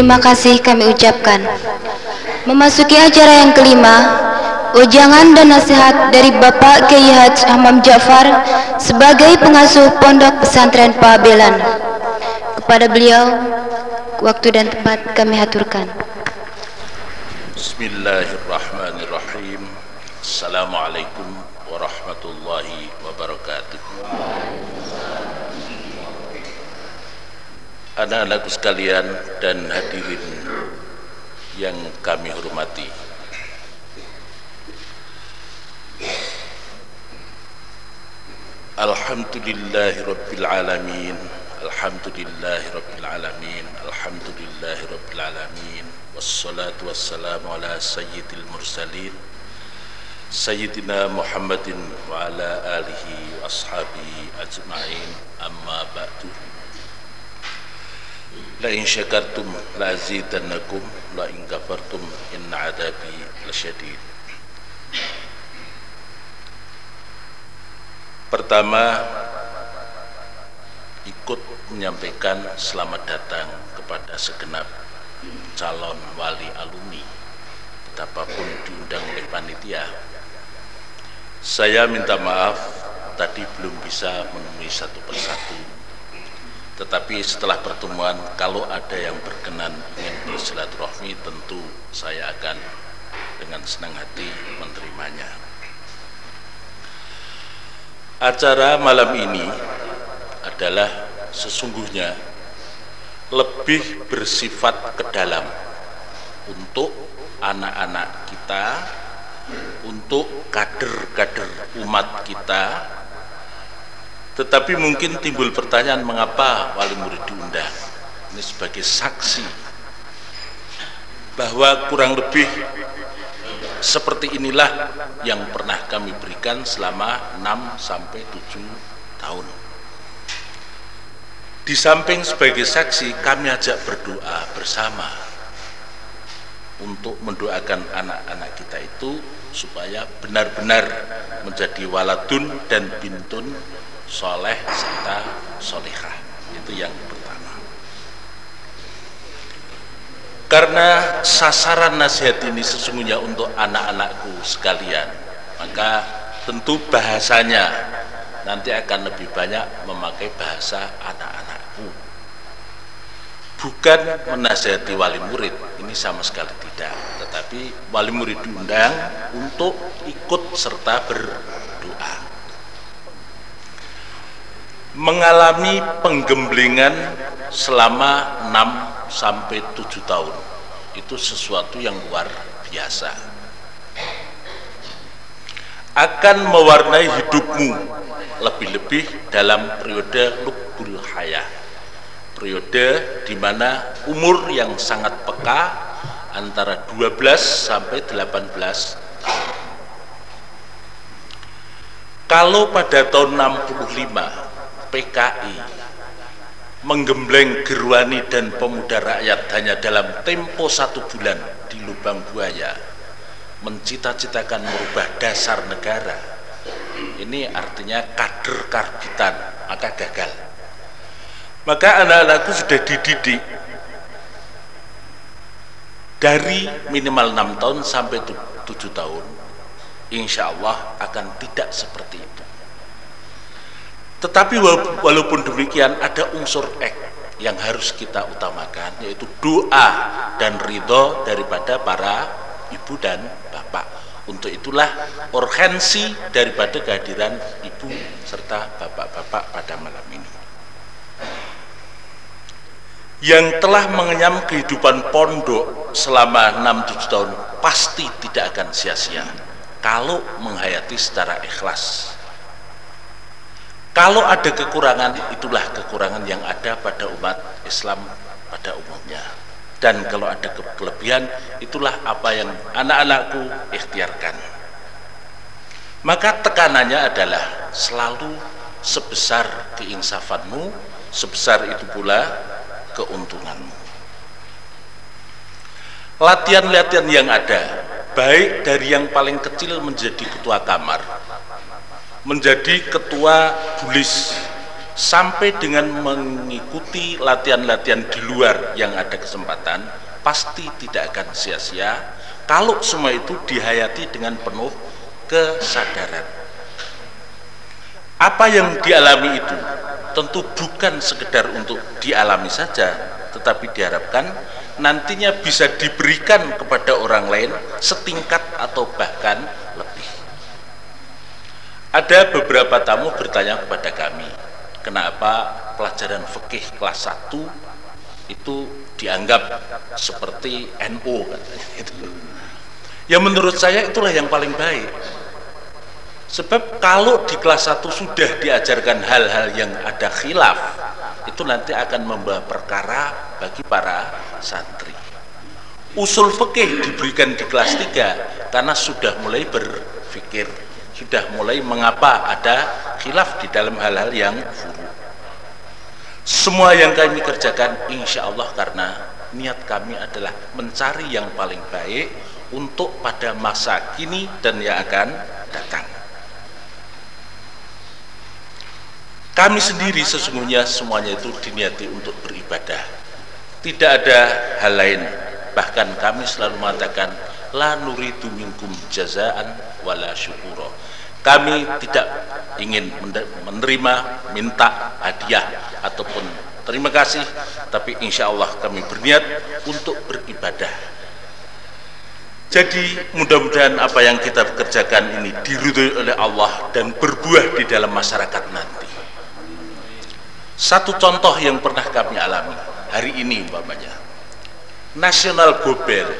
Terima kasih kami ucapkan. Memasuki acara yang kelima, ujangan dan nasihat dari Bapak Kiai Haji Hamam Ja'far sebagai pengasuh Pondok Pesantren Pabelan. Kepada beliau, waktu dan tempat kami haturkan. Bismillahirrahmanirrahim. Assalamualaikum warahmatullahi wabarakatuh. Anak-anakku sekalian dan hadirin yang kami hormati. Alhamdulillahi Rabbil Alamin Alhamdulillahi Rabbil Alamin Alhamdulillahi Rabbil Alamin. Wassalatu wassalamu ala sayyidil mursalin Sayyidina Muhammadin wa ala alihi wa ashabihi ajma'in. Amma ba'du La in syakartum la azidannakum la in kafartum inna adabi lasyadid Pertama ikut menyampaikan selamat datang kepada segenap calon wali alumni betapapun diundang oleh panitia. Saya minta maaf tadi belum bisa menemui satu persatu. Tetapi setelah pertemuan kalau ada yang berkenan ingin bersilaturahmi tentu saya akan dengan senang hati menerimanya. Acara malam ini adalah sesungguhnya lebih bersifat ke dalam untuk anak-anak kita, untuk kader-kader umat kita. Tetapi mungkin timbul pertanyaan mengapa wali murid diundang? Ini sebagai saksi bahwa kurang lebih seperti inilah yang pernah kami berikan selama 6 sampai 7 tahun. Di samping sebagai saksi kami ajak berdoa bersama untuk mendoakan anak-anak kita itu supaya benar-benar menjadi waladun dan bintun soleh serta solehah. Itu yang Karena sasaran nasihat ini sesungguhnya untuk anak-anakku sekalian, maka tentu bahasanya nanti akan lebih banyak memakai bahasa anak-anakku. Bukan menasihati wali murid, ini sama sekali tidak. Tetapi wali murid diundang untuk ikut serta berdoa. Mengalami penggemblengan selama enam sampai tujuh tahun. Itu sesuatu yang luar biasa. Akan mewarnai hidupmu lebih-lebih dalam periode lubul hayah. Periode di mana umur yang sangat peka antara 12 sampai 18 tahun. Kalau pada tahun 65 PKI menggembleng Gerwani dan pemuda rakyat hanya dalam tempo satu bulan di lubang buaya. Mencita-citakan merubah dasar negara. Ini artinya kader karbitan maka gagal. Maka anak-anakku sudah dididik. Dari minimal enam tahun sampai tujuh tahun insya Allah akan tidak seperti itu tetapi walaupun demikian ada unsur ek yang harus kita utamakan yaitu doa dan ridho daripada para ibu dan bapak. Untuk itulah urgensi daripada kehadiran ibu serta bapak-bapak pada malam ini. Yang telah mengenyam kehidupan pondok selama 6-7 tahun pasti tidak akan sia-sia kalau menghayati secara ikhlas kalau ada kekurangan, itulah kekurangan yang ada pada umat Islam pada umumnya. Dan kalau ada kelebihan, itulah apa yang anak-anakku ikhtiarkan. Maka tekanannya adalah selalu sebesar keinsafanmu, sebesar itu pula keuntunganmu. Latihan-latihan yang ada, baik dari yang paling kecil menjadi ketua kamar, menjadi ketua bulis sampai dengan mengikuti latihan-latihan di luar yang ada kesempatan pasti tidak akan sia-sia kalau semua itu dihayati dengan penuh kesadaran. Apa yang dialami itu tentu bukan sekedar untuk dialami saja tetapi diharapkan nantinya bisa diberikan kepada orang lain setingkat atau bahkan lebih ada beberapa tamu bertanya kepada kami kenapa pelajaran fikih kelas 1 itu dianggap seperti NU gitu. Ya menurut saya itulah yang paling baik. Sebab kalau di kelas 1 sudah diajarkan hal-hal yang ada khilaf, itu nanti akan membawa perkara bagi para santri. Usul fikih diberikan di kelas 3 karena sudah mulai berpikir, sudah mulai mengapa ada khilaf di dalam hal-hal yang furu. Semua yang kami kerjakan insya Allah karena niat kami adalah mencari yang paling baik untuk pada masa kini dan yang akan datang. Kami sendiri sesungguhnya semuanya itu diniati untuk beribadah. Tidak ada hal lain. Bahkan kami selalu mengatakan la nuridu minkum jazaan wala syukuro. Kami tidak ingin menerima minta hadiah ataupun terima kasih, tapi insya Allah kami berniat untuk beribadah jadi mudah-mudahan apa yang kita kerjakan ini diridhoi oleh Allah dan berbuah di dalam masyarakat nanti. Satu contoh yang pernah kami alami hari ini umpamanya. Nasional Gobel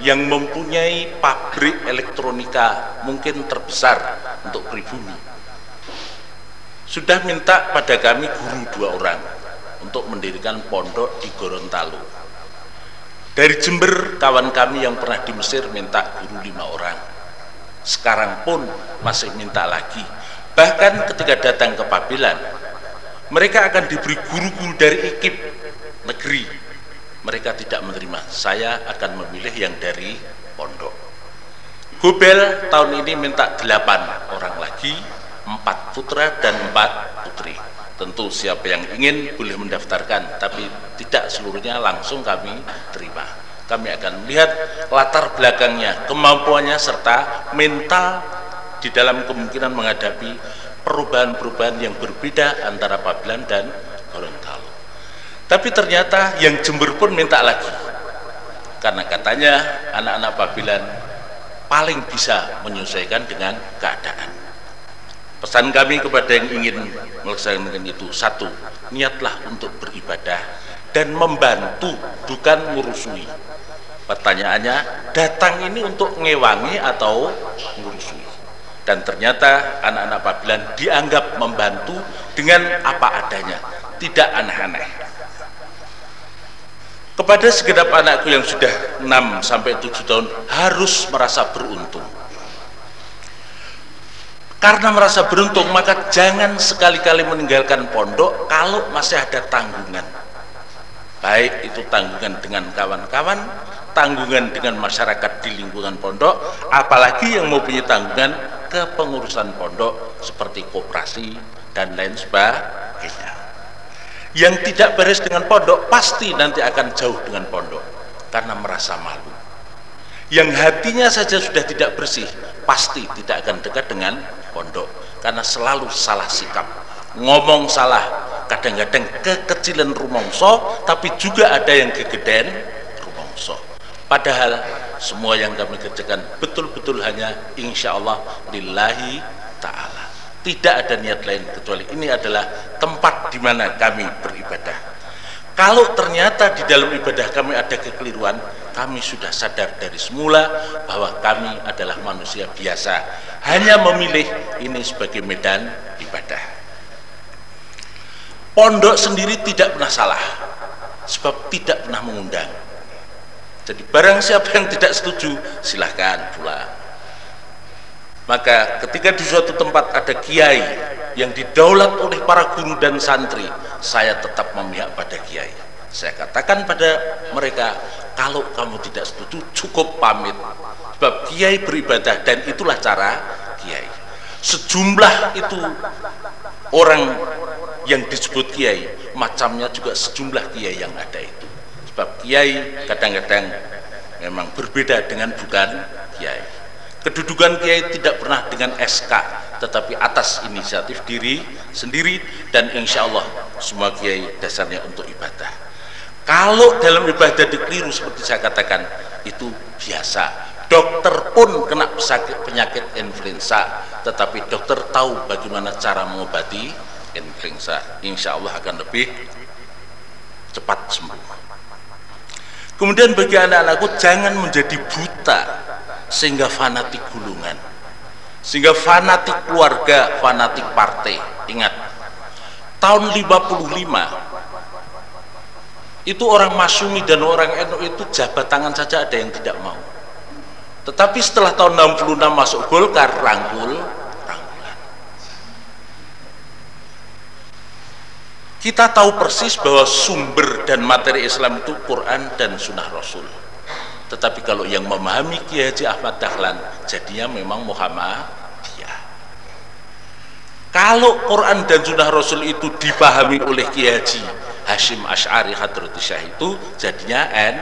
yang mempunyai pabrik elektronika mungkin terbesar untuk pribumi. Sudah minta pada kami guru dua orang untuk mendirikan pondok di Gorontalo dari Jember kawan kami yang pernah di Mesir minta guru lima orang. Sekarang pun masih minta lagi. Bahkan ketika datang ke Pabilan, mereka akan diberi guru-guru dari IKIP negeri. Mereka tidak menerima. Saya akan memilih yang dari pondok. Gobel tahun ini minta delapan orang lagi, empat putra dan empat putri tentu siapa yang ingin boleh mendaftarkan tapi tidak seluruhnya langsung kami terima kami akan melihat latar belakangnya kemampuannya serta mental di dalam kemungkinan menghadapi perubahan-perubahan yang berbeda antara Pabilan dan Gorontalo tapi ternyata yang Jember pun minta lagi karena katanya anak-anak Pabilan paling bisa menyesuaikan dengan keadaan Pesan kami kepada yang ingin melaksanakan itu satu, niatlah untuk beribadah dan membantu bukan ngurusui. Pertanyaannya, datang ini untuk ngewangi atau ngurusui? Dan ternyata anak-anak Pabilan dianggap membantu dengan apa adanya, tidak aneh-aneh. Kepada segenap anakku yang sudah 6 sampai 7 tahun harus merasa beruntung karena merasa beruntung, maka jangan sekali-kali meninggalkan pondok kalau masih ada tanggungan. Baik itu tanggungan dengan kawan-kawan, tanggungan dengan masyarakat di lingkungan pondok, apalagi yang mau punya tanggungan ke pengurusan pondok seperti koperasi dan lain sebagainya. Yang tidak beres dengan pondok pasti nanti akan jauh dengan pondok karena merasa malu. Yang hatinya saja sudah tidak bersih, pasti tidak akan dekat dengan pondok karena selalu salah sikap ngomong salah kadang-kadang kekecilan rumongso tapi juga ada yang kegedean rumongso padahal semua yang kami kerjakan betul-betul hanya insya Allah lillahi tidak ada niat lain kecuali ini adalah tempat di mana kami beribadah kalau ternyata di dalam ibadah kami ada kekeliruan, kami sudah sadar dari semula bahwa kami adalah manusia biasa. Hanya memilih ini sebagai medan ibadah. Pondok sendiri tidak pernah salah, sebab tidak pernah mengundang. Jadi barang siapa yang tidak setuju, silahkan pulang. Maka ketika di suatu tempat ada kiai yang didaulat oleh para guru dan santri saya tetap memihak pada kiai. Saya katakan pada mereka kalau kamu tidak setuju cukup pamit. Sebab kiai beribadah dan itulah cara kiai. Sejumlah itu orang yang disebut kiai macamnya juga sejumlah kiai yang ada itu. Sebab kiai kadang-kadang memang berbeda dengan bukan kiai kedudukan kiai tidak pernah dengan SK tetapi atas inisiatif diri sendiri dan insya Allah semua kiai dasarnya untuk ibadah. Kalau dalam ibadah dikeliru seperti saya katakan itu biasa. Dokter pun kena sakit penyakit influenza tetapi dokter tahu bagaimana cara mengobati influenza. Insya Allah akan lebih cepat sembuh. Kemudian bagi anak-anakku jangan menjadi buta sehingga fanatik gulungan sehingga fanatik keluarga fanatik partai ingat tahun 55 itu orang Masyumi dan orang NU itu jabat tangan saja ada yang tidak mau tetapi setelah tahun 66 masuk Golkar rangkul. Kita tahu persis bahwa sumber dan materi Islam itu Quran dan Sunnah Rasul. Tetapi kalau yang memahami Kiai Haji Ahmad Dahlan jadinya memang Muhammadiyah. Kalau Quran dan Sunnah Rasul itu dipahami oleh Kiai Haji Hashim Ash'ari Hadratus Syah itu jadinya N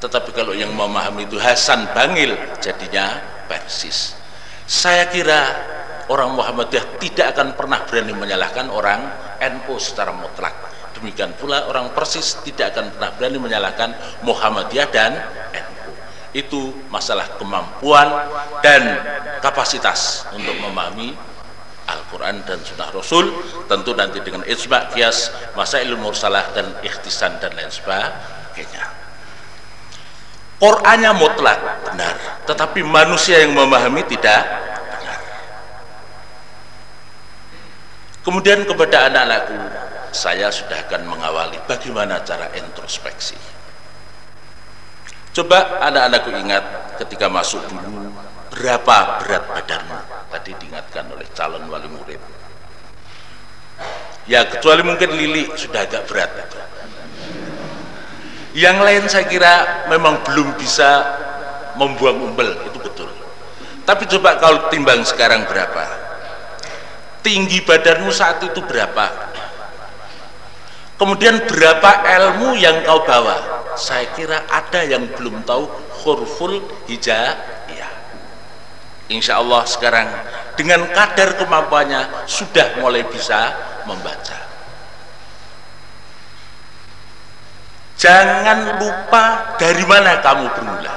tetapi kalau yang memahami itu Hasan Bangil jadinya Persis. Saya kira orang Muhammadiyah tidak akan pernah berani menyalahkan orang NU secara mutlak demikian pula orang Persis tidak akan pernah berani menyalahkan Muhammadiyah dan NU. Itu masalah kemampuan dan kapasitas untuk memahami Al-Quran dan Sunnah Rasul tentu nanti dengan ijma' kias masa ilmu mursalah dan ikhtisan dan lain sebagainya. Qur'annya mutlak benar tetapi manusia yang memahami tidak benar. Kemudian kepada anak-anakku saya sudah akan mengawali bagaimana cara introspeksi. Coba anak-anakku ingat ketika masuk dulu berapa berat badanmu? Tadi diingatkan oleh calon wali murid. Ya kecuali mungkin Lili sudah agak berat. Itu yang lain saya kira memang belum bisa membuang umbel itu betul. Tapi coba kalau timbang sekarang berapa? Tinggi badanmu saat itu berapa kemudian berapa ilmu yang kau bawa? Saya kira ada yang belum tahu huruful hijab ya insya Allah sekarang dengan kadar kemampuannya sudah mulai bisa membaca. Jangan lupa dari mana kamu bermula.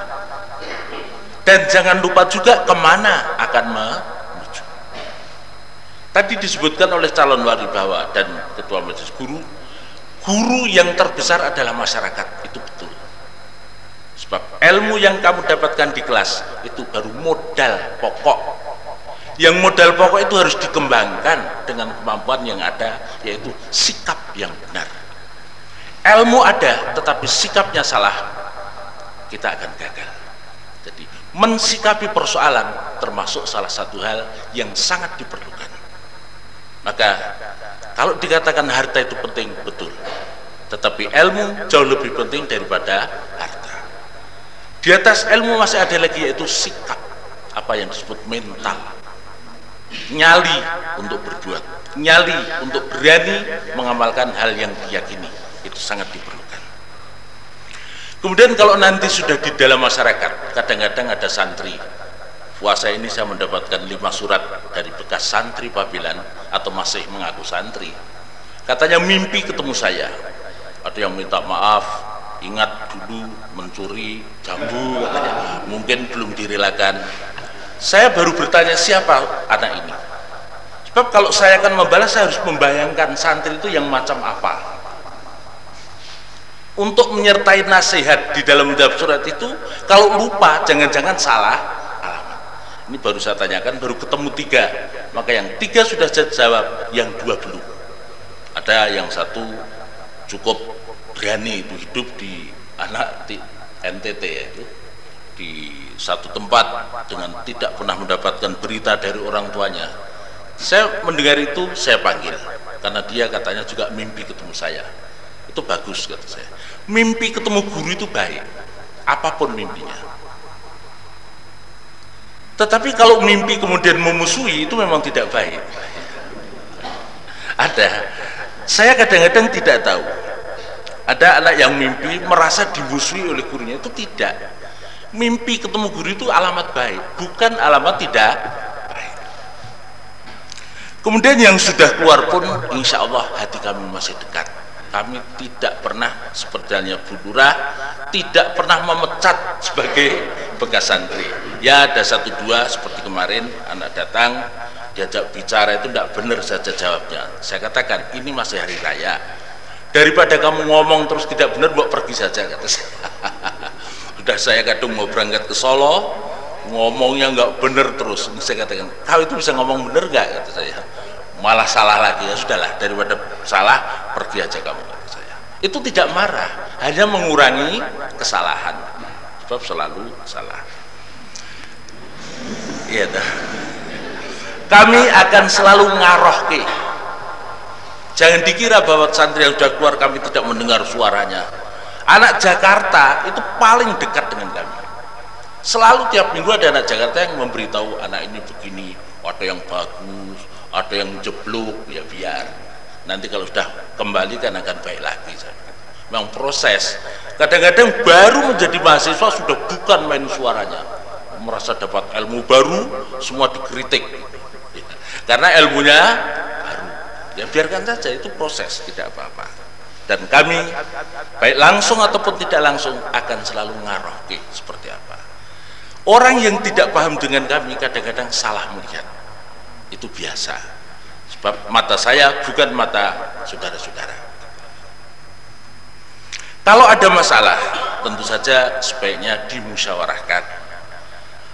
Dan jangan lupa juga ke mana akan menuju. Tadi disebutkan oleh calon wali bahwa dan ketua majelis guru guru yang terbesar adalah masyarakat itu betul. Sebab ilmu yang kamu dapatkan di kelas itu baru modal pokok. Yang modal pokok itu harus dikembangkan dengan kemampuan yang ada yaitu sikap yang benar. Ilmu ada tetapi sikapnya salah kita akan gagal. Jadi mensikapi persoalan termasuk salah satu hal yang sangat diperlukan. Maka kalau dikatakan harta itu penting betul tetapi ilmu jauh lebih penting daripada harta. Di atas ilmu masih ada lagi yaitu sikap. Apa yang disebut mental. Nyali untuk berbuat. Nyali untuk berani mengamalkan hal yang diyakini. Itu sangat diperlukan. Kemudian kalau nanti sudah di dalam masyarakat kadang-kadang ada santri. Puasa ini saya mendapatkan lima surat dari bekas santri Babilan atau masih mengaku santri. Katanya mimpi ketemu saya ada yang minta maaf ingat dulu mencuri jambu. Katanya mungkin belum direlakan. Saya baru bertanya siapa anak ini? Sebab kalau saya akan membalas saya harus membayangkan santri itu yang macam apa. Untuk menyertai nasihat di dalam menjawab surat itu kalau lupa jangan-jangan salah alamat. Ini baru saya tanyakan baru ketemu tiga. Maka yang tiga sudah jawab yang dua belum. Ada yang satu cukup berani itu hidup di anak di NTT ya itu di satu tempat dengan tidak pernah mendapatkan berita dari orang tuanya. Saya mendengar itu saya panggil. Karena dia katanya juga mimpi ketemu saya. Itu bagus kata saya. Mimpi ketemu guru itu baik. Apa pun mimpinya. Tetapi kalau mimpi kemudian memusuhi itu memang tidak baik. Ada saya kadang-kadang tidak tahu. Ada anak yang mimpi merasa dimusuhi oleh gurunya. Itu tidak. Mimpi ketemu guru itu alamat baik bukan alamat tidak baik. Kemudian yang sudah keluar pun insya Allah hati kami masih dekat. Kami tidak pernah seperti halnya Bu Lurah tidak pernah memecat sebagai bekas santri. Ya ada satu dua seperti kemarin anak datang diajak bicara itu tidak benar saja jawabnya. Saya katakan ini masih hari raya. Daripada kamu ngomong terus tidak benar buat pergi saja kata saya. Sudah saya kadung mau berangkat ke Solo ngomongnya nggak benar terus. Saya katakan kau itu bisa ngomong benar nggak? kata saya. Malah salah lagi. Ya sudahlah daripada salah pergi aja kamu kata saya. Itu tidak marah hanya mengurangi kesalahan. Sebab selalu salah. Iya dah kami akan selalu ngaroh ke jangan dikira bahwa santri yang sudah keluar kami tidak mendengar suaranya. Anak Jakarta itu paling dekat dengan kami. Selalu tiap minggu ada anak Jakarta yang memberitahu anak ini begini ada yang bagus ada yang jeblok. Ya biar. Nanti kalau sudah kembali kan akan baik lagi memang proses. Kadang-kadang baru menjadi mahasiswa sudah bukan main suaranya. Merasa dapat ilmu baru semua dikritik karena ilmunya baru. Ya biarkan saja itu proses tidak apa-apa. Dan kami baik langsung ataupun tidak langsung akan selalu ngaroh seperti apa. Orang yang tidak paham dengan kami kadang-kadang salah melihat. Itu biasa. Sebab mata saya bukan mata saudara-saudara. Kalau ada masalah tentu saja sebaiknya dimusyawarahkan.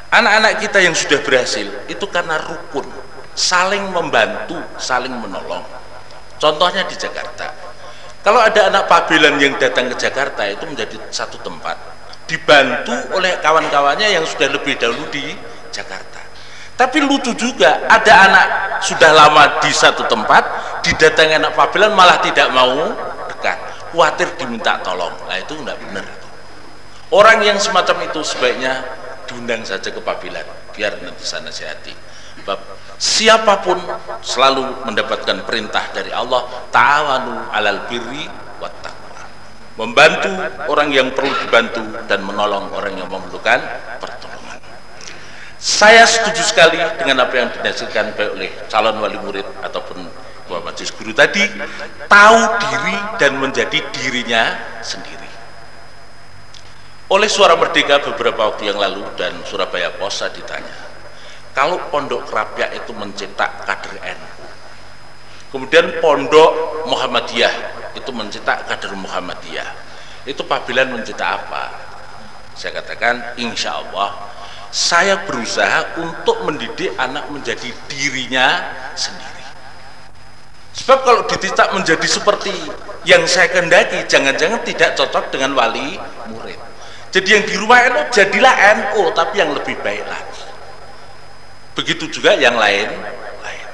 Anak-anak kita yang sudah berhasil itu karena rukun saling membantu saling menolong. Contohnya di Jakarta. Kalau ada anak pabelan yang datang ke Jakarta itu menjadi satu tempat. Dibantu oleh kawan-kawannya yang sudah lebih dahulu di Jakarta. Tapi lucu juga ada anak sudah lama di satu tempat didatangi anak pabelan malah tidak mau dekat. Khawatir diminta tolong. Nah itu enggak benar. Orang yang semacam itu sebaiknya diundang saja ke pabelan biar nanti sana sehati bab siapa pun selalu mendapatkan perintah dari Allah ta'awanu alal birri wat membantu orang yang perlu dibantu dan menolong orang yang memerlukan pertolongan. Saya setuju sekali dengan apa yang dinasihatkan baik oleh calon wali murid ataupun Bapak Majelis Guru tadi. Tahu diri dan menjadi dirinya sendiri. Oleh suara merdeka beberapa waktu yang lalu dan Surabaya Posa ditanya kalau pondok kerapia itu mencetak kader NU kemudian pondok Muhammadiyah itu mencetak kader Muhammadiyah. Itu Pabilan mencetak apa? Saya katakan insya Allah saya berusaha untuk mendidik anak menjadi dirinya sendiri. Sebab kalau dicetak menjadi seperti yang saya kendaki jangan-jangan tidak cocok dengan wali murid. Jadi yang di rumah NU jadilah NU tapi yang lebih baik lagi begitu juga yang lain. Lain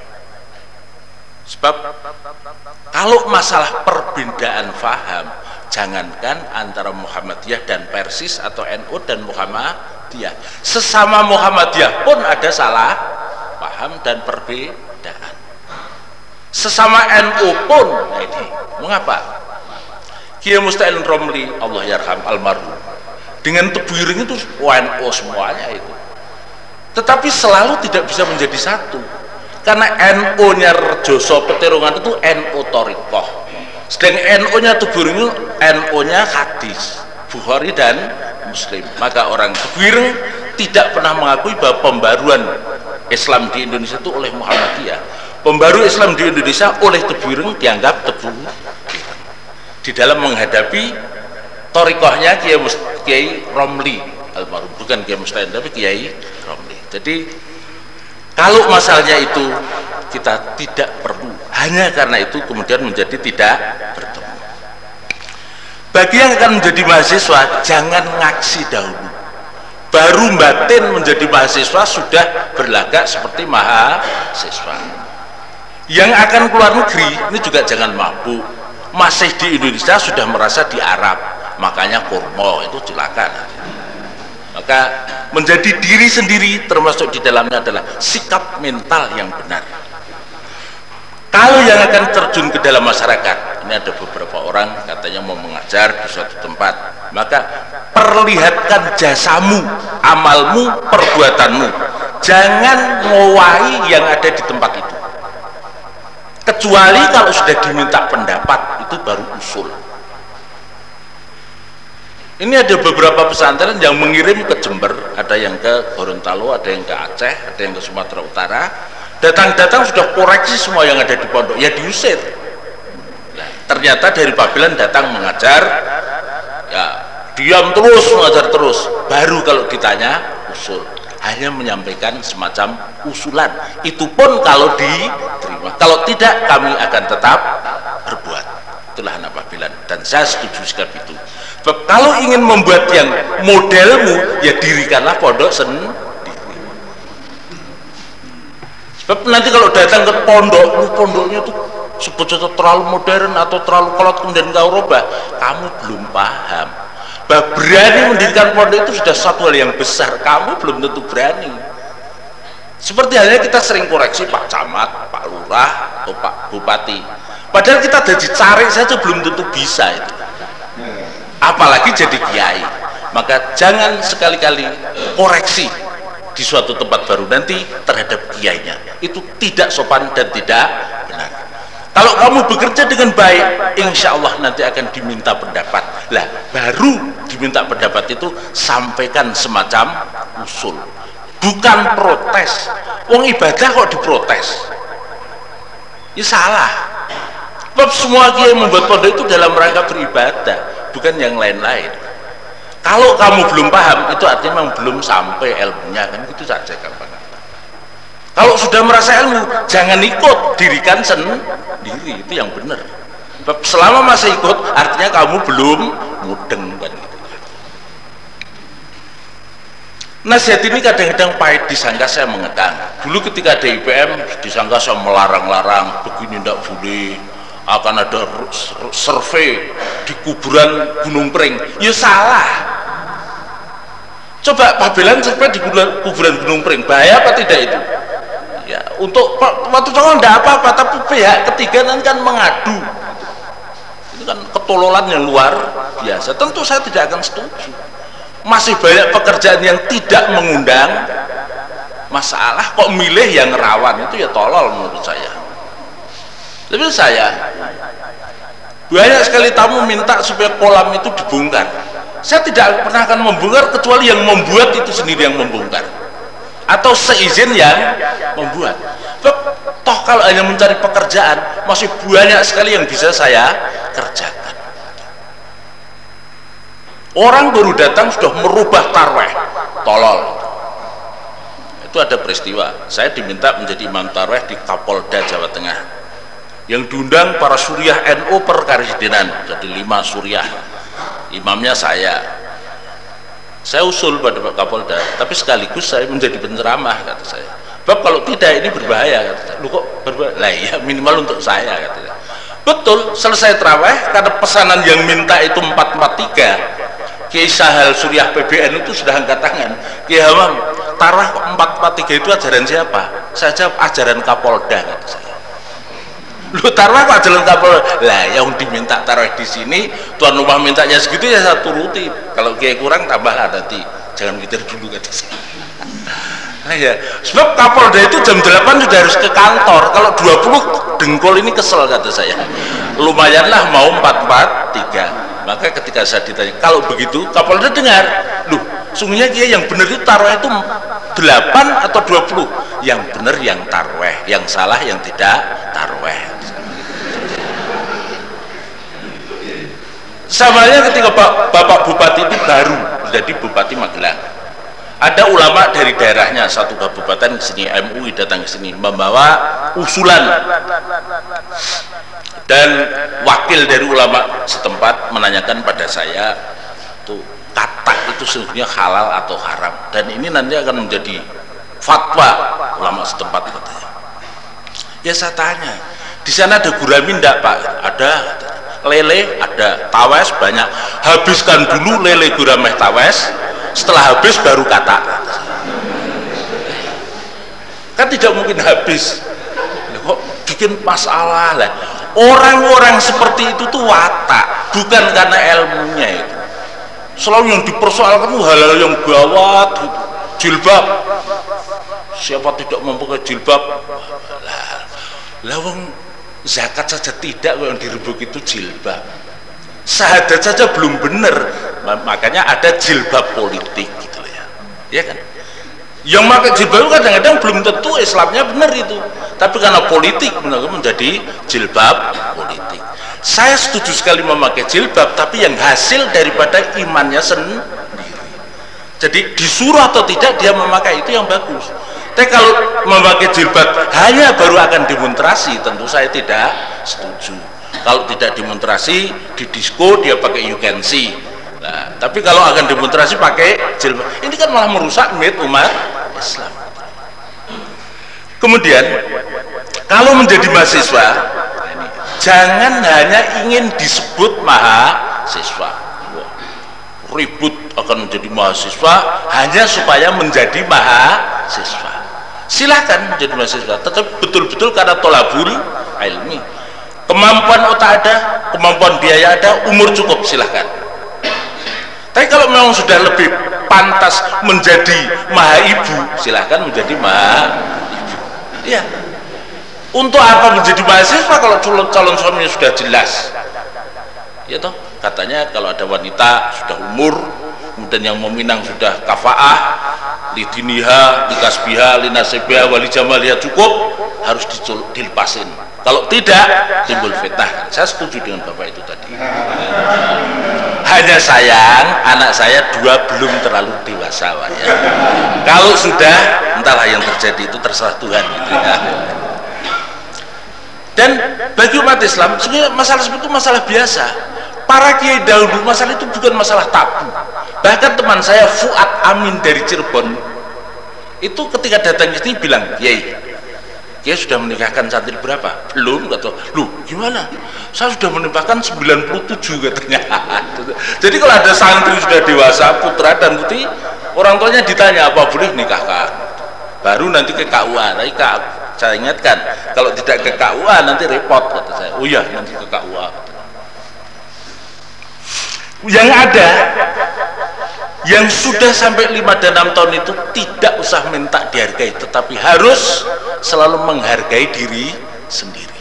sebab kalau masalah perbedaan faham jangankan antara Muhammadiyah dan Persis atau NU dan Muhammadiyah. Sesama Muhammadiyah pun ada salah paham dan perbedaan. Sesama NU pun nah ini mengapa? Kiai Musta'il Romli Allah yarham almarhum. Dengan tebuiring itu NU semuanya itu tetapi selalu tidak bisa menjadi satu. Karena NU nya Rejoso Petirungan itu NU Torikoh. Sedang NU nya Tebuireng NU nya hadis Bukhari dan Muslim. Maka orang Tebuireng tidak pernah mengakui bahwa pembaruan Islam di Indonesia itu oleh Muhammadiyah. Pembaru Islam di Indonesia oleh Tebuireng dianggap tebu. Di dalam menghadapi torikohnya Kiai, Kiai Romli almarhum. Bukan Kiai Mustain tapi Kiai Romli jadi kalau masalahnya itu kita tidak perlu hanya karena itu kemudian menjadi tidak bertemu. Bagi yang akan menjadi mahasiswa jangan ngaksi dahulu. Baru batin menjadi mahasiswa sudah berlagak seperti mahasiswa. Yang akan keluar negeri ini juga jangan mabuk. Masih di Indonesia sudah merasa di Arab makanya kurmo itu celaka maka menjadi diri sendiri termasuk di dalamnya adalah sikap mental yang benar. Kalau yang akan terjun ke dalam masyarakat ini ada beberapa orang katanya mau mengajar di suatu tempat maka perlihatkan jasamu amalmu perbuatanmu. Jangan ngowahi yang ada di tempat itu. Kecuali kalau sudah diminta pendapat itu baru usul ini ada beberapa pesantren yang mengirim ke Jember, ada yang ke Gorontalo, ada yang ke Aceh, ada yang ke Sumatera Utara. Datang-datang sudah koreksi semua yang ada di pondok, ya diusir. Nah, ternyata dari Pabilan datang mengajar, ya diam terus mengajar terus. Baru kalau ditanya usul, hanya menyampaikan semacam usulan. Itu pun kalau diterima. Kalau tidak, kami akan tetap berbuat. Itulah anak Pabilan dan saya setuju sikap itu. Sebab kalau ingin membuat yang modelmu, ya dirikanlah pondok sendiri. Sebab nanti kalau datang ke pondok, pondoknya tuh sebetulnya terlalu modern atau terlalu kolot kemudian kau rubah, kamu belum paham. Bah, berani mendirikan pondok itu sudah satu hal yang besar, kamu belum tentu berani. Seperti halnya kita sering koreksi Pak Camat, Pak Lurah, atau Pak Bupati. Padahal kita ada dicari saja belum tentu bisa itu apalagi jadi kiai. Maka jangan sekali-kali koreksi di suatu tempat baru nanti terhadap kiainya. Itu tidak sopan dan tidak benar. Kalau kamu bekerja dengan baik insya Allah nanti akan diminta pendapat. Lah baru diminta pendapat itu sampaikan semacam usul. Bukan protes. Wong ibadah kok diprotes? Ya salah. Sebab semua kiai membuat pondok itu dalam rangka beribadah bukan yang lain-lain. Kalau kamu belum paham itu artinya memang belum sampai ilmunya kan? Itu saja gampang. Kalau sudah merasa ilmu jangan ikut dirikan sendiri. Itu yang benar. Selama masih ikut artinya kamu belum mudeng kan? Nasihat ini kadang-kadang pahit disangka saya mengedang. Dulu ketika ada IPM disangka saya melarang-larang begini tidak boleh akan ada survei di kuburan Gunung Pring. Ya salah. Coba pabelan survei di kuburan Gunung Pring. Bahaya apa tidak itu? Ya untuk waktu itu tidak apa-apa tapi pihak ketiga nanti kan mengadu. Itu kan ketololan yang luar biasa. Tentu saya tidak akan setuju. Masih banyak pekerjaan yang tidak mengundang. Masalah kok milih yang rawan itu ya tolol menurut saya tapi saya. Banyak sekali tamu minta supaya kolam itu dibongkar. Saya tidak pernah akan membongkar kecuali yang membuat itu sendiri yang membongkar. Atau seizin yang membuat. Toh kalau hanya mencari pekerjaan masih banyak sekali yang bisa saya kerjakan. Orang baru datang sudah merubah tarweh. Tolol. Itu ada peristiwa. Saya diminta menjadi imam tarweh di Kapolda Jawa Tengah yang diundang para suriah NU per karisidenan jadi lima suriah imamnya saya. Saya usul pada Pak Kapolda tapi sekaligus saya menjadi penceramah kata saya. Bab kalau tidak ini berbahaya kata saya. lu kok berbahaya? Lah ya minimal untuk saya kata saya. betul selesai terawih karena pesanan yang minta itu 443 Kiai Sahal Suriah PBN itu sudah angkat tangan. Kiai Hamam tarah 443 itu ajaran siapa? saya jawab ajaran Kapolda kata saya lu taruh apa jalan kapal lah yang diminta taruh di sini tuan rumah mintanya segitu ya saya turuti kalau kayak kurang tambahlah nanti jangan mikir dulu saya. Nah, ya sebab Kapolda itu jam 8 sudah harus ke kantor. Kalau 20 dengkol ini kesel kata saya. Lumayanlah mau 443 maka ketika saya ditanya kalau begitu Kapolda dengar. Loh sungguhnya dia yang benar itu taruh itu 8 atau 20 yang benar yang tarweh yang salah yang tidak tarweh samanya ketika Bapak Bupati itu baru menjadi Bupati Magelang. Ada ulama dari daerahnya satu kabupaten ke sini MUI datang ke sini membawa usulan. Dan wakil dari ulama setempat menanyakan pada saya tuh kata itu sebenarnya halal atau haram? Dan ini nanti akan menjadi fatwa ulama setempat katanya. Ya saya tanya di sana ada gurami enggak pak? Ada lele ada tawes banyak. Habiskan dulu lele gurameh tawes setelah habis baru kata. Kan tidak mungkin habis. Kok bikin masalah lah? Orang-orang seperti itu tuh watak bukan karena ilmunya itu. Selalu yang dipersoalkan tuh hal-hal yang gawat jilbab. Siapa tidak memakai jilbab? Lah lawang zakat saja tidak yang direbuk itu jilbab. Syahadat saja belum benar. Makanya ada jilbab politik gitu ya. Ya kan? Yang pakai jilbab kadang-kadang belum tentu Islamnya benar itu. Tapi karena politik menjadi jilbab politik. Saya setuju sekali memakai jilbab tapi yang hasil daripada imannya sendiri. Jadi disuruh atau tidak dia memakai itu yang bagus tapi kalau memakai jilbab hanya baru akan demonstrasi tentu saya tidak setuju. Kalau tidak demonstrasi di disco dia pakai you can see. Nah, tapi kalau akan demonstrasi pakai jilbab. Ini kan malah merusak mit umat Islam. Kemudian kalau menjadi mahasiswa jangan hanya ingin disebut mahasiswa. Ribut akan menjadi mahasiswa hanya supaya menjadi mahasiswa silahkan menjadi mahasiswa. Tetapi betul-betul karena tolabul ilmi. Kemampuan otak ada kemampuan biaya ada umur cukup silahkan tapi kalau memang sudah lebih pantas menjadi maha ibu silahkan menjadi maha ibu. Iya. Untuk apa menjadi mahasiswa kalau calon, calon suaminya sudah jelas? Ya toh katanya kalau ada wanita sudah umur kemudian yang meminang sudah kafaah lidiniha, likasbiha, linasibiha, wali jamaliha cukup harus dilepasin. Kalau tidak timbul fitnah. Saya setuju dengan bapak itu tadi. Hanya sayang anak saya dua belum terlalu dewasa Pak, ya. kalau sudah entahlah yang terjadi itu terserah Tuhan gitu ya. dan bagi umat Islam sebenarnya masalah seperti itu masalah biasa. Para kiai dahulu masalah itu bukan masalah tabu bahkan teman saya Fuad Amin dari Cirebon itu ketika datang ke sini bilang kiai dia sudah menikahkan santri berapa? Belum kata. Lu gimana? Saya sudah menikahkan 97 katanya. Jadi kalau ada santri sudah dewasa, putra dan putri, orang tuanya ditanya apa boleh nikahkan. Baru nanti ke KUA. Tapi saya ingatkan, kalau tidak ke KUA nanti repot kata saya. Oh iya, nanti ke KUA. Yang ada yang sudah sampai 5 dan 6 tahun itu tidak usah minta dihargai tetapi harus selalu menghargai diri sendiri.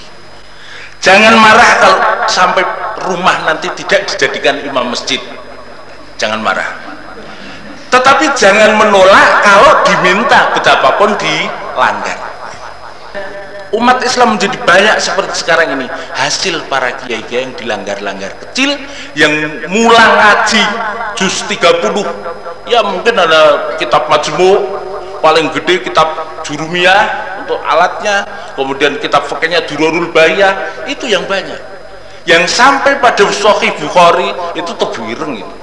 Jangan marah kalau sampai rumah nanti tidak dijadikan imam masjid. Jangan marah. Tetapi jangan menolak kalau diminta betapapun dilanggar umat Islam menjadi banyak seperti sekarang ini. Hasil para kiai-kiai yang dilanggar-langgar kecil yang mulang ngaji juz 30 ya mungkin ada kitab majmu paling gede kitab jurumiyah untuk alatnya kemudian kitab fakirnya durarul bahaya itu yang banyak. Yang sampai pada Sahih Bukhari itu tebuireng itu.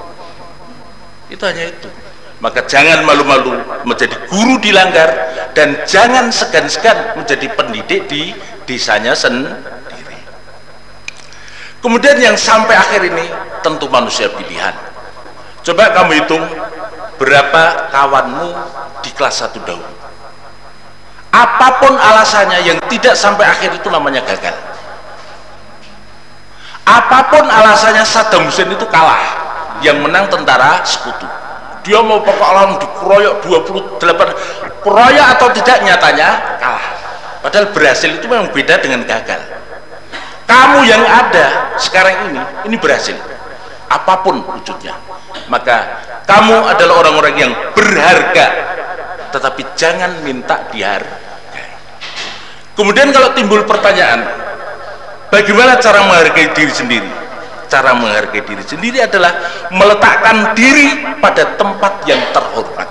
Itu hanya itu maka jangan malu-malu menjadi guru dilanggar dan jangan segan-segan menjadi pendidik di desanya sendiri. Kemudian yang sampai akhir ini tentu manusia pilihan. Coba kamu hitung berapa kawanmu di kelas satu dahulu. Apa pun alasannya yang tidak sampai akhir itu namanya gagal. Apa pun alasannya Saddam Hussein itu kalah. Yang menang tentara sekutu dia mau persoalan dikeroyok 28 keroyok atau tidak nyatanya kalah. Padahal berhasil itu memang beda dengan gagal. Kamu yang ada sekarang ini ini berhasil apa pun wujudnya. Maka kamu adalah orang-orang yang berharga. Tetapi jangan minta dihargai. Kemudian kalau timbul pertanyaan bagaimana cara menghargai diri sendiri cara menghargai diri sendiri adalah meletakkan diri pada tempat yang terhormat.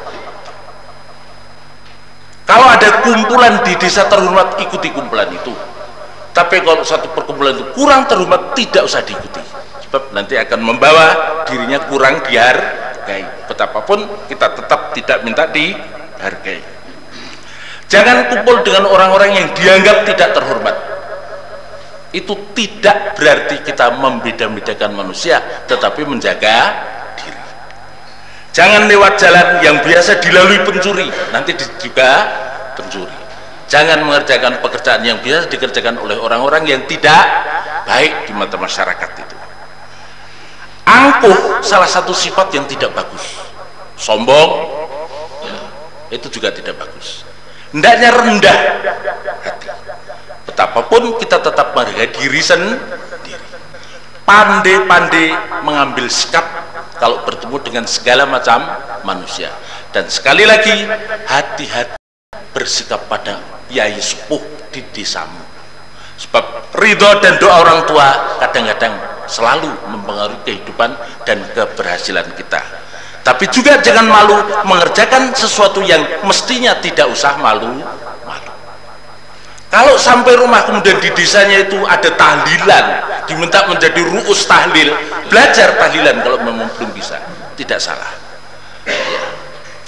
Kalau ada kumpulan di desa terhormat ikuti kumpulan itu. Tapi kalau satu perkumpulan itu kurang terhormat tidak usah diikuti. Sebab nanti akan membawa dirinya kurang dihargai. Betapapun kita tetap tidak minta dihargai. Jangan kumpul dengan orang-orang yang dianggap tidak terhormat itu tidak berarti kita membeda-bedakan manusia tetapi menjaga diri. Jangan lewat jalan yang biasa dilalui pencuri nanti juga pencuri. Jangan mengerjakan pekerjaan yang biasa dikerjakan oleh orang-orang yang tidak baik di mata masyarakat itu. Angkuh salah satu sifat yang tidak bagus. Sombong ya, itu juga tidak bagus. Hendaknya rendah betapapun kita tetap menghargai diri sendiri pandai-pandai mengambil sikap kalau bertemu dengan segala macam manusia. Dan sekali lagi hati-hati bersikap pada kiai sepuh di desamu. Sebab ridho dan doa orang tua kadang-kadang selalu mempengaruhi kehidupan dan keberhasilan kita. Tapi juga jangan malu mengerjakan sesuatu yang mestinya tidak usah malu malu kalau sampai rumah kemudian di desanya itu ada tahlilan diminta menjadi ruus tahlil belajar tahlilan kalau memang belum bisa. Tidak salah. Ya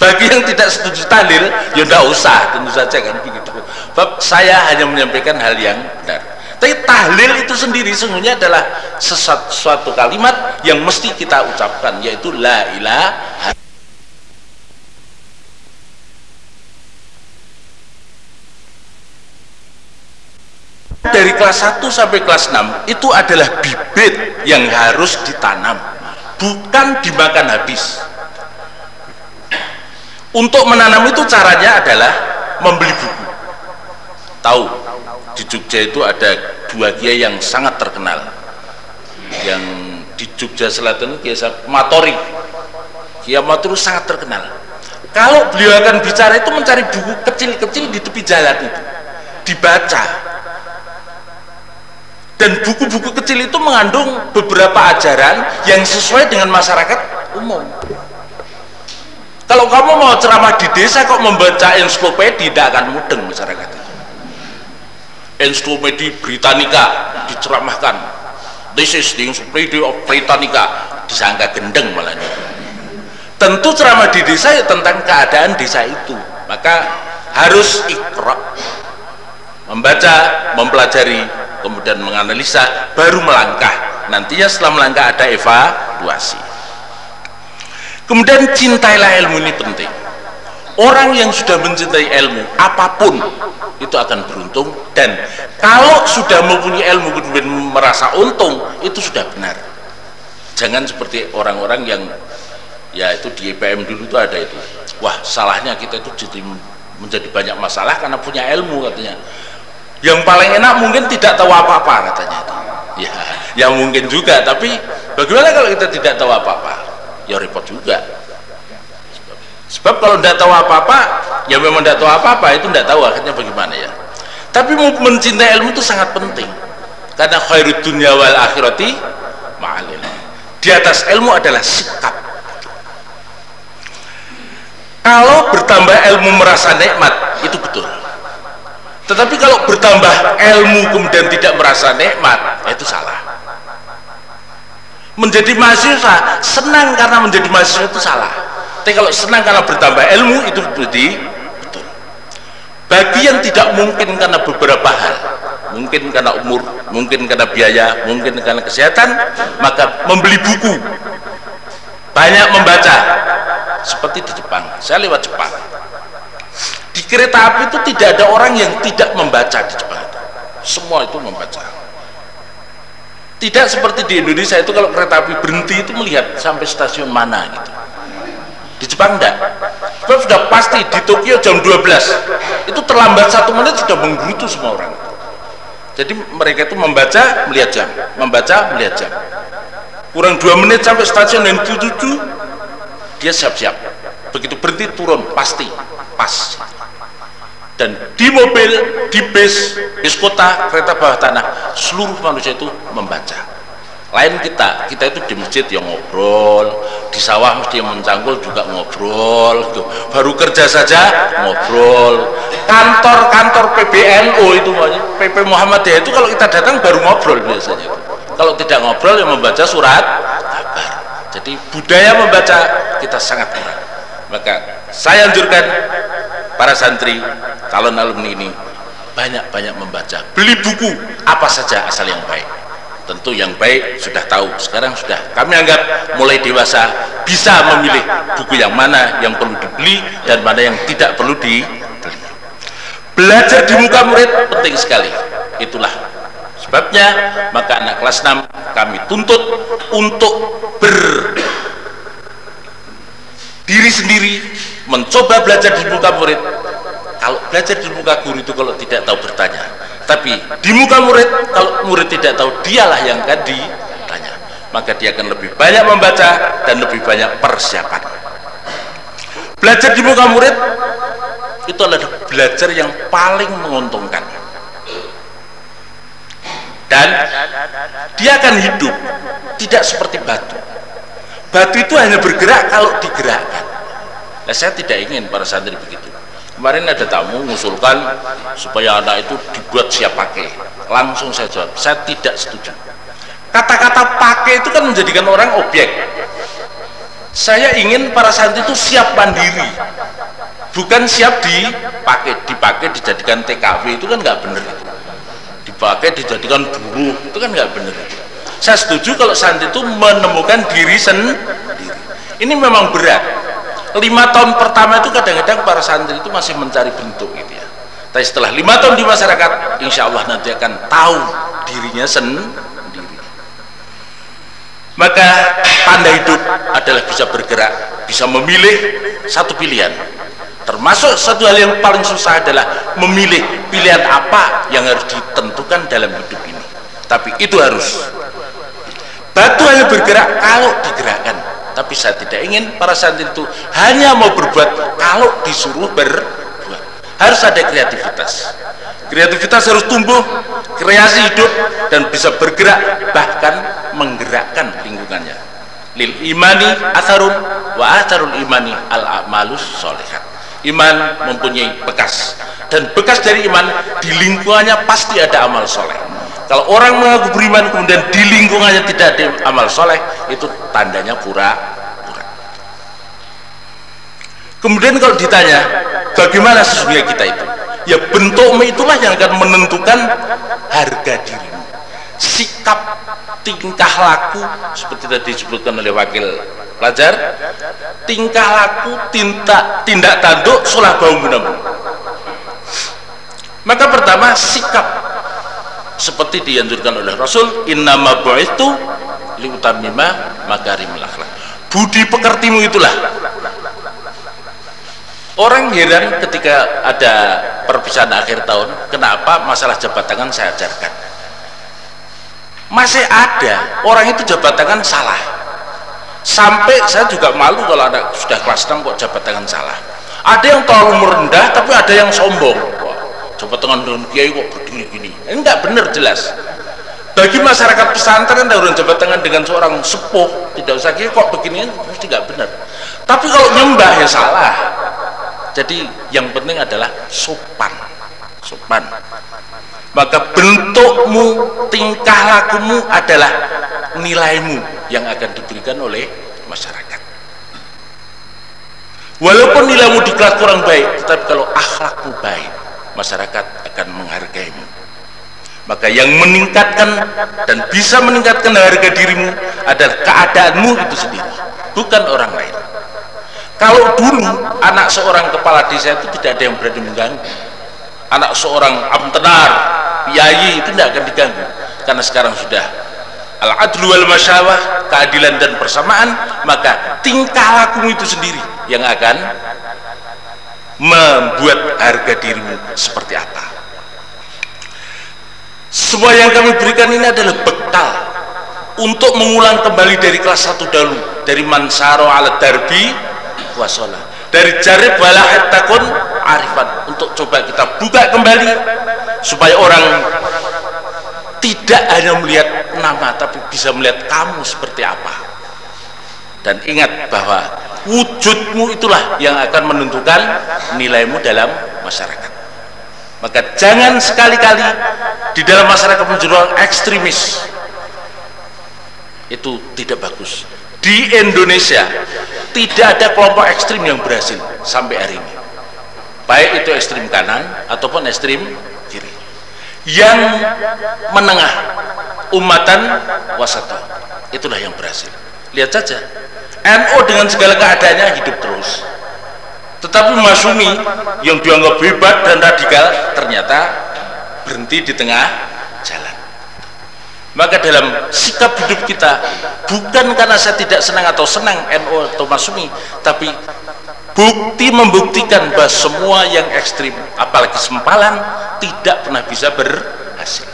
bagi yang tidak setuju tahlil ya tidak usah tentu saja kan begitu. Bab saya hanya menyampaikan hal yang benar. Tapi tahlil itu sendiri sesungguhnya adalah sesuatu kalimat yang mesti kita ucapkan yaitu la ilaha dari kelas 1 sampai kelas 6 itu adalah bibit yang harus ditanam bukan dimakan habis. Untuk menanam itu caranya adalah membeli buku. Tahu di Jogja itu ada dua kiai yang sangat terkenal. Yang di Jogja Selatan Kiai Matori. Kiai Matori sangat terkenal. Kalau beliau akan bicara itu mencari buku kecil-kecil di tepi jalan itu dibaca dan buku-buku kecil itu mengandung beberapa ajaran yang sesuai dengan masyarakat umum. Kalau kamu mau ceramah di desa kok membaca ensiklopedi tidak akan mudeng masyarakat itu. Ensiklopedi Britannica diceramahkan. This is the encyclopedia of Britannica. Disangka gendeng malah tentu ceramah di desa ya tentang keadaan desa itu. Maka harus ikra membaca, mempelajari kemudian menganalisa baru melangkah. Nantinya setelah melangkah ada evaluasi. Kemudian cintailah ilmu ini penting. Orang yang sudah mencintai ilmu apa pun itu akan beruntung. Dan kalau sudah mempunyai ilmu kemudian merasa untung itu sudah benar. Jangan seperti orang-orang yang ya itu di EPM dulu itu ada itu. Wah salahnya kita itu jadi menjadi banyak masalah karena punya ilmu katanya yang paling enak mungkin tidak tahu apa-apa katanya. Itu ya ya mungkin juga tapi bagaimana kalau kita tidak tahu apa-apa? Ya repot juga. Sebab, sebab kalau tidak tahu apa-apa ya memang tidak tahu apa-apa itu tidak tahu akhirnya bagaimana ya. Tapi mencintai ilmu itu sangat penting. Karena khairud dunya wal akhirati ma'alim di atas ilmu adalah sikap. Kalau bertambah ilmu merasa nikmat itu betul tetapi kalau bertambah ilmu kemudian tidak merasa nikmat itu salah. Menjadi mahasiswa senang karena menjadi mahasiswa itu salah. Tapi kalau senang karena bertambah ilmu itu berarti betul. Bagi yang tidak mungkin karena beberapa hal mungkin karena umur mungkin karena biaya mungkin karena kesehatan maka membeli buku. Banyak membaca. Seperti di Jepang. Saya lewat Jepang kereta api itu tidak ada orang yang tidak membaca di Jepang. Semua itu membaca. Tidak seperti di Indonesia itu kalau kereta api berhenti itu melihat sampai stasiun mana gitu. Di Jepang enggak. Sebab sudah pasti di Tokyo jam 12 itu terlambat satu menit sudah menggerutu semua orang. Jadi mereka itu membaca melihat jam. Membaca melihat jam. Kurang dua menit sampai stasiun yang tujuh dia siap-siap. Begitu berhenti turun pasti pas dan di mobil, di bis, bis kota, kereta bawah tanah seluruh manusia itu membaca. Lain kita, kita itu di masjid yang ngobrol di sawah mesti yang mencangkul juga ngobrol gitu. baru kerja saja ngobrol. Kantor-kantor PBNU itu PP Muhammadiyah itu kalau kita datang baru ngobrol biasanya. Kalau tidak ngobrol yang membaca surat kabar. Jadi budaya membaca kita sangat kurang. Maka saya anjurkan para santri calon alumni ini banyak-banyak membaca beli buku apa saja asal yang baik. Tentu yang baik sudah tahu sekarang sudah. Kami anggap mulai dewasa bisa memilih buku yang mana yang perlu dibeli dan mana yang tidak perlu dibeli. Belajar di muka murid penting sekali. Itulah sebabnya maka anak kelas 6 kami tuntut untuk ber diri sendiri mencoba belajar di muka murid. Kalau belajar di muka guru itu kalau tidak tahu bertanya. Tapi di muka murid kalau murid tidak tahu dialah yang akan ditanya. Maka dia akan lebih banyak membaca dan lebih banyak persiapan. Belajar di muka murid itu adalah belajar yang paling menguntungkan. Dan dia akan hidup tidak seperti batu. Batu itu hanya bergerak kalau digerakkan nah saya tidak ingin para santri begitu. Kemarin ada tamu mengusulkan supaya anak itu dibuat siap pakai. Langsung saya jawab saya tidak setuju. Kata-kata pakai itu kan menjadikan orang objek. Saya ingin para santri itu siap mandiri. Bukan siap dipakai. Dipakai dijadikan TKW itu kan nggak benar dipakai dijadikan buruh itu kan nggak benar saya setuju kalau santri itu menemukan diri sendiri. Ini memang berat lima tahun pertama itu kadang-kadang para santri itu masih mencari bentuk gitu ya. Tapi setelah lima tahun di masyarakat insya Allah nanti akan tahu dirinya sendiri. Maka tanda hidup adalah bisa bergerak bisa memilih satu pilihan. Termasuk satu hal yang paling susah adalah memilih pilihan apa yang harus ditentukan dalam hidup ini. Tapi itu harus. Batu hanya bergerak kalau digerakkan tapi saya tidak ingin para santri itu hanya mau berbuat kalau disuruh berbuat. Harus ada kreativitas. Kreativitas harus tumbuh kreasi hidup dan bisa bergerak bahkan menggerakkan lingkungannya. Lil imani atharun wa atharul imani al amalus solehat iman mempunyai bekas dan bekas dari iman di lingkungannya pasti ada amal soleh kalau orang mengaku beriman kemudian di lingkungannya tidak ada amal soleh itu tandanya pura pura kemudian kalau ditanya bagaimana sesungguhnya kita itu? Ya bentukmu itulah yang akan menentukan harga dirimu sikap tingkah laku seperti tadi disebutkan oleh wakil pelajar tingkah laku tindak tindak tanduk sulah bau munamu maka pertama sikap seperti dianjurkan oleh Rasul innama bu'ithu liutamima makarimul akhlak budi pekertimu itulah. Orang heran ketika ada perpisahan akhir tahun kenapa masalah jabat tangan saya ajarkan? Masih ada orang itu jabat tangan salah. Sampai saya juga malu kalau ada sudah kelas 6 kok jabat tangan salah. Ada yang terlalu merendah tapi ada yang sombong Jabat tangan dengan kiai kok begini gini ini enggak benar jelas. Bagi masyarakat pesantren darurat jabat tangan dengan seorang sepuh tidak usah kiai kok begini mesti enggak benar tapi kalau nyembah ya salah. Jadi yang penting adalah sopan. Sopan. Maka bentukmu tingkah lakumu adalah nilaimu yang akan diberikan oleh masyarakat. Walaupun nilaimu di kelas kurang baik tetapi kalau akhlakmu baik masyarakat akan menghargaimu. Maka yang meningkatkan dan bisa meningkatkan harga dirimu adalah keadaanmu itu sendiri bukan orang lain. Kalau dulu anak seorang kepala desa itu tidak ada yang berani mengganggu. Anak seorang amtenar kiai itu tidak akan diganggu. Karena sekarang sudah al-adlu wal masyawah keadilan dan persamaan maka tingkah laku itu sendiri yang akan membuat harga dirimu seperti apa. Semua yang kami berikan ini adalah bekal untuk mengulang kembali dari kelas satu dahulu dari mansaro ala darbi wasola dari jarib wala takun arifan. Untuk coba kita buka kembali supaya orang tidak hanya melihat nama tapi bisa melihat kamu seperti apa. Dan ingat bahwa wujudmu itulah yang akan menentukan nilaimu dalam masyarakat. Maka jangan sekali-kali di dalam masyarakat menjadi ekstremis. Itu tidak bagus. Di Indonesia tidak ada kelompok ekstrim yang berhasil sampai hari ini. Baik itu ekstrim kanan ataupun ekstrim kiri. Yang menengah umatan wasata itulah yang berhasil. Lihat saja NU dengan segala keadaannya hidup terus. Tetapi Masumi yang dianggap hebat dan radikal ternyata berhenti di tengah jalan. Maka dalam sikap hidup kita bukan karena saya tidak senang atau senang NU atau Masumi tapi bukti membuktikan bahwa semua yang ekstrim apalagi sempalan tidak pernah bisa berhasil.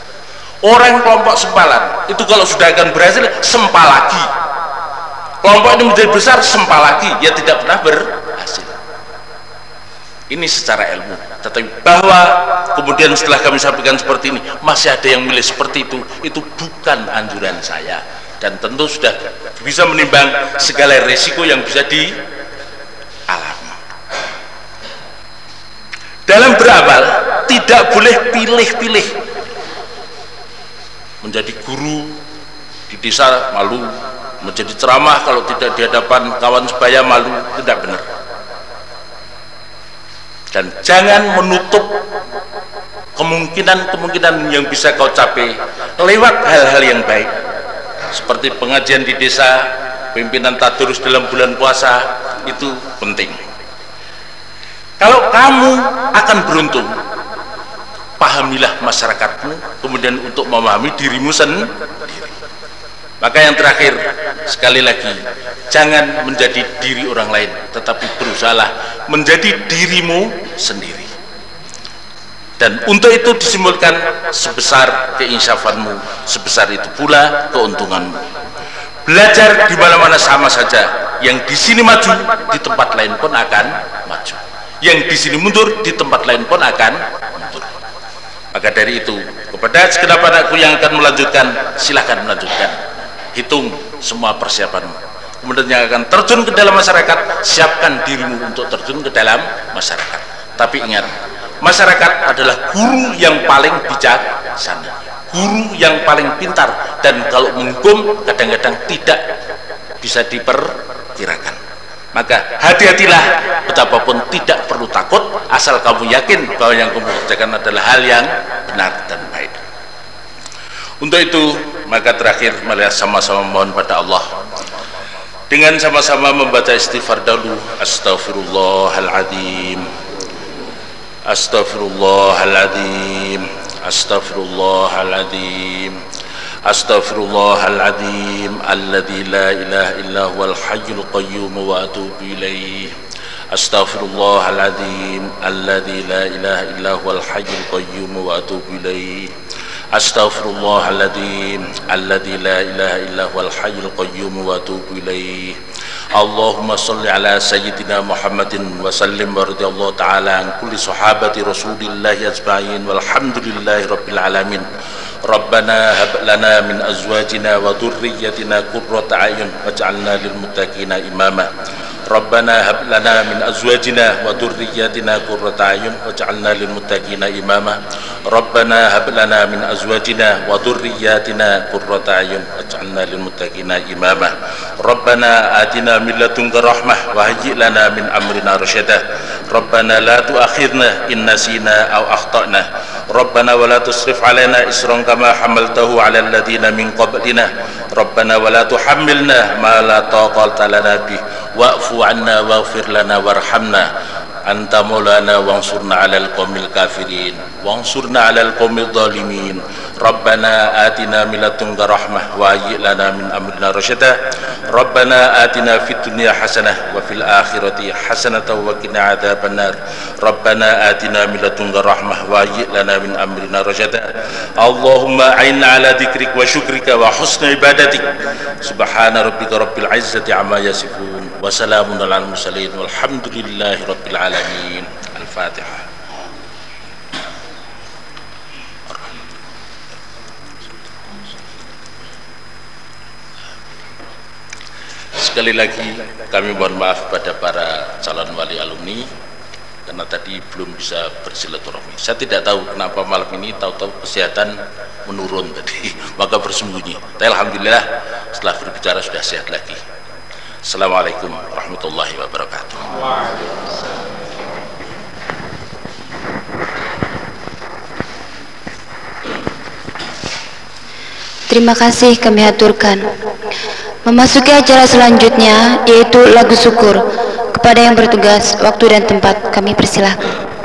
Orang kelompok sempalan itu kalau sudah akan berhasil sempal lagi kelompok ini menjadi besar sempal lagi. Ya tidak pernah berhasil. Ini secara ilmu. Tetapi bahwa kemudian setelah kami sampaikan seperti ini masih ada yang milih seperti itu itu bukan anjuran saya. Dan tentu sudah bisa menimbang segala resiko yang bisa di dalam beramal tidak boleh pilih-pilih. Menjadi guru di desa malu menjadi ceramah kalau tidak di hadapan kawan sebaya malu tidak benar dan jangan menutup kemungkinan-kemungkinan yang bisa kau capai lewat hal-hal yang baik seperti pengajian di desa pimpinan tadarus dalam bulan puasa itu penting kalau kamu akan beruntung, pahamilah masyarakatmu, kemudian untuk memahami dirimu sendiri. Maka yang terakhir, sekali lagi, jangan menjadi diri orang lain, tetapi berusahalah menjadi dirimu sendiri. Dan untuk itu disimbolkan sebesar keinsafanmu, sebesar itu pula keuntunganmu. Belajar di mana-mana sama saja, yang di sini maju, di tempat lain pun akan maju yang di sini mundur di tempat lain pun akan mundur maka dari itu kepada segenap anakku yang akan melanjutkan silahkan melanjutkan hitung semua persiapanmu kemudian yang akan terjun ke dalam masyarakat siapkan dirimu untuk terjun ke dalam masyarakat. Tapi ingat masyarakat adalah guru yang paling bijaksana guru yang paling pintar dan kalau menghukum kadang-kadang tidak bisa diperkirakan. Maka hati-hatilah betapapun tidak perlu takut asal kamu yakin bahwa yang kamu kerjakan adalah hal yang benar dan untuk itu, maka terakhir melihat sama-sama mohon pada Allah. Dengan sama-sama membaca istighfar dahulu astaghfirullahaladzim. Astaghfirullahaladzim. Astaghfirullahaladzim. Astaghfirullahaladzim. Alladzi la ilaha illa huwal hayyul qayyum wa atubu ilaih astaghfirullahaladzim. Alladzi la ilaha illa huwal hayyul qayyum wa atubu ilaih أستغفر الله العظيم الذي لا إله إلا هو الحي القيوم وأتوب إليه. اللهم صل على سيدنا محمد وسلم ورضي الله تعالى عن كل صحابة رسول الله أجمعين والحمد لله رب العالمين. ربنا هب لنا من أزواجنا وذريتنا قرة أعين واجعلنا للمتقين إماما. ربنا هب لنا من أزواجنا وذرياتنا قرة أعين واجعلنا للمتقين إماما. ربنا هب لنا من أزواجنا وذرياتنا قرة أعين واجعلنا للمتقين إماما. ربنا آتنا من لدنك رحمة وهيئ لنا من أمرنا رشدا. ربنا لا تؤاخذنا إن نسينا أو أخطأنا. ربنا ولا تصرف علينا إسرا كما حملته على الذين من قبلنا. ربنا ولا تحملنا ما لا طاقة لنا به. واعف عنا واغفر لنا وارحمنا أنت مولانا وانصرنا على القوم الكافرين وانصرنا على القوم الظالمين. ربنا آتنا من لدنك رحمة وهيئ لنا من أمرنا رشدا. ربنا آتنا في الدنيا حسنة وفي الآخرة حسنة وقنا عذاب النار. ربنا آتنا من لدنك رحمة وهيئ لنا من أمرنا رشدا. اللهم أعنا على ذكرك وشكرك وحسن عبادتك. سبحان ربك رب العزة عما يصفون. وسلام على المرسلين والحمد لله رب العالمين الفاتحة Sekali lagi kami mohon maaf pada para calon wali alumni karena tadi belum bisa bersilaturahmi. Saya tidak tahu kenapa malam ini tahu-tahu kesehatan menurun tadi, maka bersembunyi. Tapi alhamdulillah setelah berbicara sudah sehat lagi. Assalamualaikum warahmatullahi wabarakatuh. Terima kasih kami aturkan. Memasuki acara selanjutnya yaitu lagu syukur Kepada yang bertugas, waktu dan tempat kami persilahkan.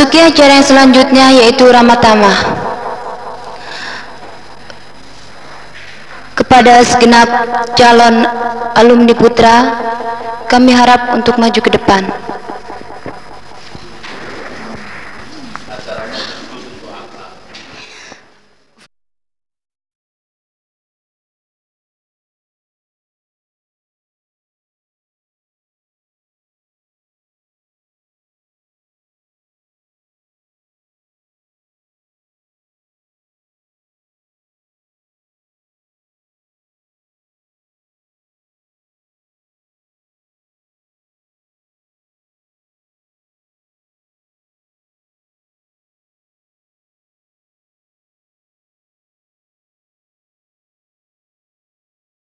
Memasuki acara yang selanjutnya yaitu Ramatama. Kepada segenap calon alumni putra, kami harap untuk maju ke depan.